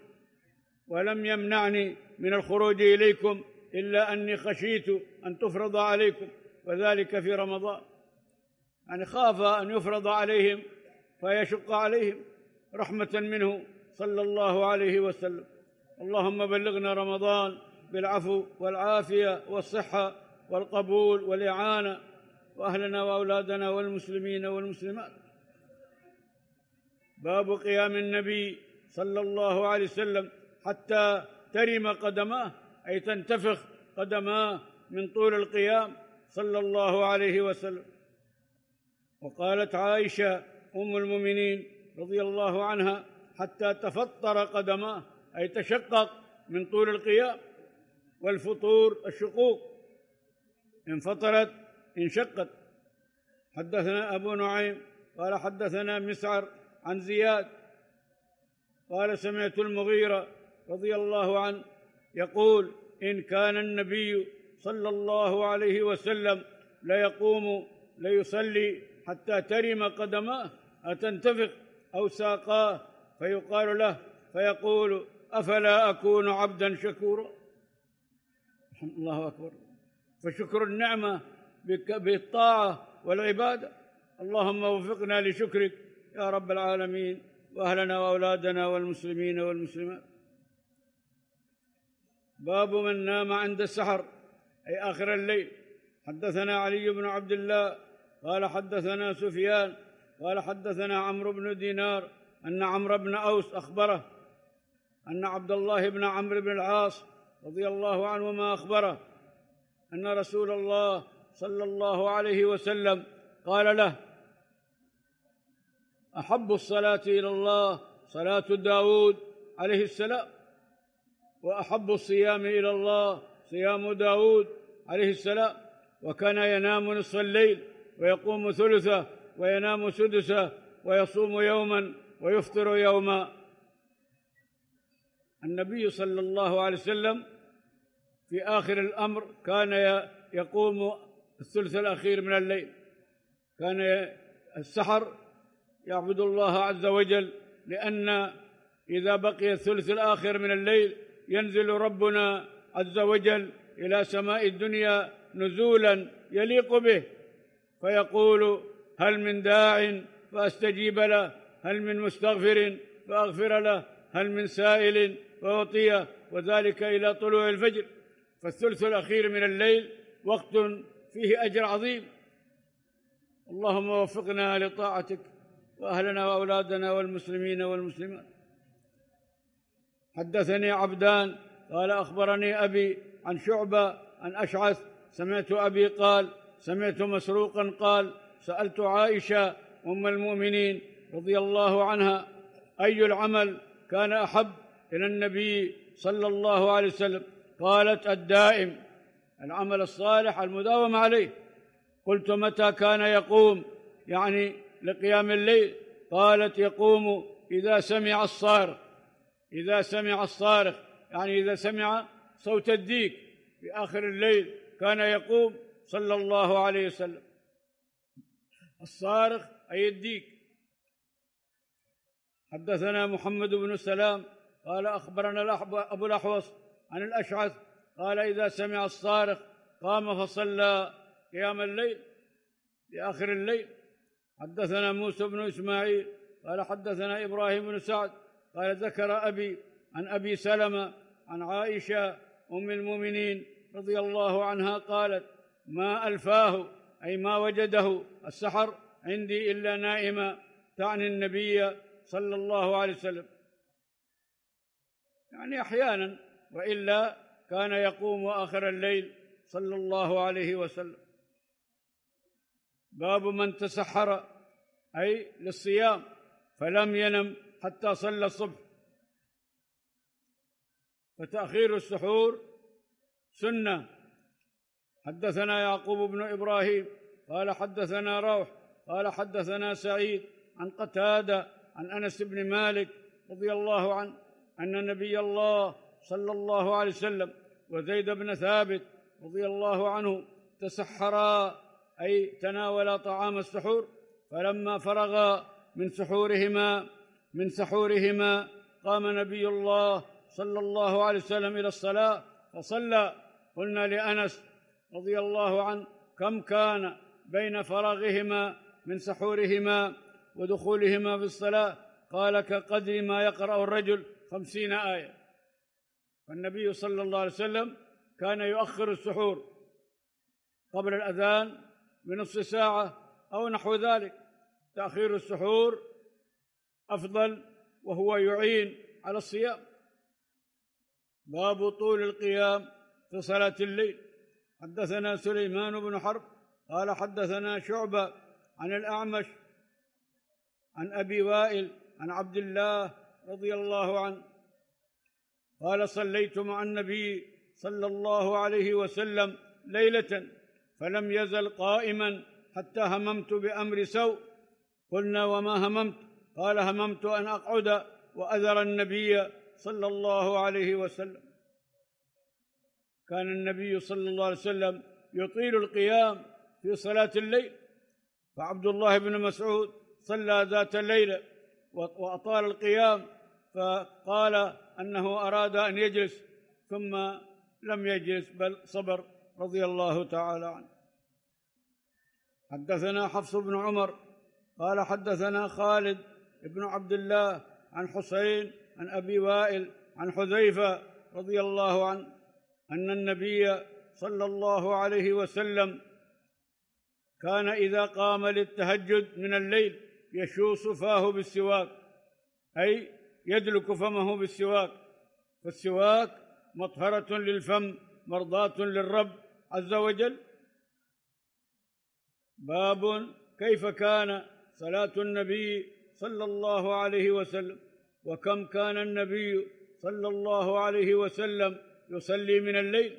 B: ولم يمنعني من الخروج إليكم إلا أني خشيت أن تفرض عليكم وذلك في رمضان. يعني خاف أن يفرض عليهم فيشق عليهم رحمة منه صلى الله عليه وسلم. اللهم بلغنا رمضان بالعفو والعافية والصحة والقبول والإعانة وأهلنا وأولادنا والمسلمين والمسلمات. باب قيام النبي صلى الله عليه وسلم حتى ترم قدماه أي تنتفخ قدماه من طول القيام صلى الله عليه وسلم. وقالت عائشة أم المؤمنين رضي الله عنها حتى تفطر قدماه أي تشقق من طول القيام والفطور الشقوق. انفطرت انشقت. حدثنا أبو نعيم قال حدثنا مسعر عن زياد قال سمعت المغيرة رضي الله عنه يقول إن كان النبي صلى الله عليه وسلم ليقوم ليصلي حتى ترم قدماه أتنتفق أو ساقاه؟ فيقال له فيقول أفلا أكون عبدا شكورا؟ الله أكبر. فشكر النعمة بالطاعة والعبادة. اللهم وفقنا لشكرك يا رب العالمين وأهلنا وأولادنا والمسلمين والمسلمات. باب من نام عند السحر أي آخر الليل. حدثنا علي بن عبد الله قال حدثنا سفيان قال حدثنا عمرو بن دينار أن عمرو بن أوس أخبره أن عبد الله بن عمرو بن العاص رضي الله عنهما أخبره أن رسول الله صلى الله عليه وسلم قال له أحب الصلاة إلى الله صلاة داود عليه السلام وأحب الصيام إلى الله صيام داود عليه السلام وكان ينام نصف الليل ويقوم ثلثه وينام سدسه ويصوم يوما ويفطر يوما. النبي صلى الله عليه وسلم في آخر الأمر كان يقوم الثلث الأخير من الليل. كان السحر يعبد الله عز وجل لأن إذا بقي الثلث الآخر من الليل ينزل ربنا عز وجل إلى سماء الدنيا نزولا يليق به. فيقول هل من داع فأستجيب له هل من مستغفر فأغفر له هل من سائل فأعطيه وذلك إلى طلوع الفجر. فالثلث الأخير من الليل وقت فيه أجر عظيم. اللهم وفقنا لطاعتك وأهلنا وأولادنا والمسلمين والمسلمات. حدثني عبدان قال أخبرني أبي عن شعبة عن أشعث. سمعت أبي قال سمعت مسروقا قال سألت عائشة أم المؤمنين رضي الله عنها أي العمل كان أحب إلى النبي صلى الله عليه وسلم. قالت الدائم العمل الصالح المداوم عليه. قلت متى كان يقوم؟ يعني لقيام الليل. قالت يقوم إذا سمع الصارخ. إذا سمع الصارخ يعني إذا سمع صوت الديك في آخر الليل كان يقوم صلى الله عليه وسلم. الصارخ أي الديك. حدثنا محمد بن السلام قال أخبرنا أبو الأحوص عن الأشعث قال إذا سمع الصارخ قام فصلى قيام الليل لاخر الليل. حدثنا موسى بن إسماعيل قال حدثنا إبراهيم بن سعد قال ذكر أبي عن أبي سلمة عن عائشة أم المؤمنين رضي الله عنها قالت ما ألفاه أي ما وجده السحر عندي إلا نائما تعني النبي صلى الله عليه وسلم. يعني أحيانا وإلا كان يقوم آخر الليل صلى الله عليه وسلم. باب من تسحر أي للصيام فلم ينم حتى صلى الصبح. فتأخير السحور سنة. حدثنا يعقوب بن إبراهيم قال حدثنا روح قال حدثنا سعيد عن قتادة عن أنس بن مالك رضي الله عنه أن نبي الله صلى الله عليه وسلم وزيد بن ثابت رضي الله عنه تسحرا أي تناولا طعام السحور فلما فرغا من سحورهما من سحورهما قام نبي الله صلى الله عليه وسلم إلى الصلاة فصلى. قلنا لأنس رضي الله عنه كم كان بين فراغهما من سحورهما ودخولهما في الصلاة؟ قال كقدر ما يقرأ الرجل خمسين آية. فالنبي صلى الله عليه وسلم كان يؤخر السحور قبل الأذان بنصف ساعة أو نحو ذلك. تأخير السحور أفضل وهو يعين على الصيام. باب طول القيام في صلاة الليل. حدثنا سليمان بن حرب قال حدثنا شعبة عن الأعمش عن أبي وائل عن عبد الله رضي الله عنه قال صليت مع النبي صلى الله عليه وسلم ليلة فلم يزل قائما حتى هممت بأمر سوء. قلنا وما هممت؟ قال هممت أن أقعد وأذر النبي صلى الله عليه وسلم. كان النبي صلى الله عليه وسلم يطيل القيام في صلاة الليل فعبد الله بن مسعود صلى ذات الليلة وأطال القيام فقال أنه أراد أن يجلس ثم لم يجلس بل صبر رضي الله تعالى عنه. حدثنا حفص بن عمر قال حدثنا خالد بن عبد الله عن حسين عن أبي وائل عن حذيفة رضي الله عنه أن النبي صلى الله عليه وسلم كان إذا قام للتهجد من الليل يشوص فاه بالسواك أي يدلك فمه بالسواك فالسواك مطهرة للفم مرضاة للرب عز وجل. باب كيف كان صلاة النبي صلى الله عليه وسلم وكم كان النبي صلى الله عليه وسلم يصلي من الليل.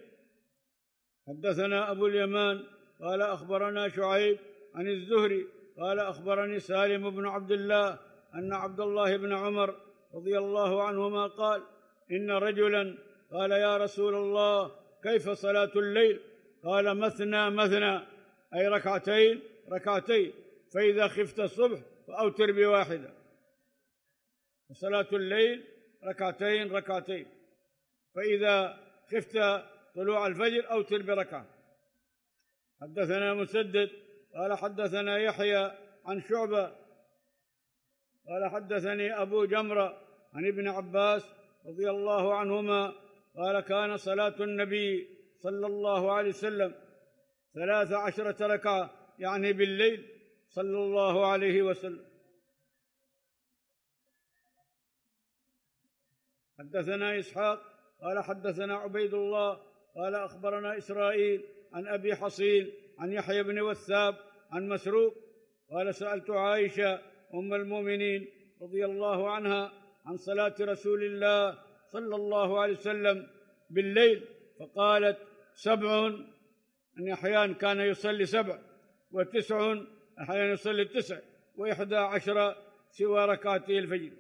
B: حدثنا أبو اليمان قال أخبرنا شعيب عن الزهري قال أخبرني سالم بن عبد الله أن عبد الله بن عمر رضي الله عنهما قال إن رجلا قال يا رسول الله كيف صلاة الليل؟ قال مثنى مثنى أي ركعتين ركعتين فإذا خفت الصبح فأوتر بواحدة. صلاة الليل ركعتين ركعتين فإذا خفت طلوع الفجر أوتر بركعة. حدثنا مسدد قال حدثنا يحيى عن شعبة قال حدثني أبو جمرة عن ابن عباس رضي الله عنهما قال كان صلاة النبي صلى الله عليه وسلم ثلاث عشرة ركعة يعني بالليل صلى الله عليه وسلم. حدثنا إسحاق قال حدثنا عبيد الله قال أخبرنا إسرائيل عن أبي حصين عن يحيى بن وثاب عن مسروق قال سألت عائشة أم المؤمنين رضي الله عنها عن صلاة رسول الله صلى الله عليه وسلم بالليل فقالت سبع. أن أحيانا كان يصلي سبع وتسع. أحيانا يصلي التسع وإحدى عشر سوى ركعتي الفجر.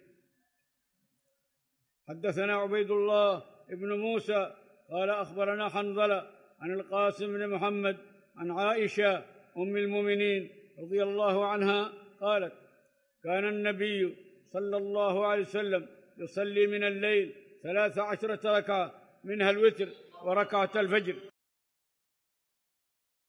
B: حدثنا عبيد الله بن موسى قال أخبرنا حنظلة عن القاسم بن محمد عن عائشة أم المؤمنين رضي الله عنها قالت كان النبي صلى الله عليه وسلم يصلي من الليل ثلاث عشرة ركعة منها الوتر وركعة الفجر.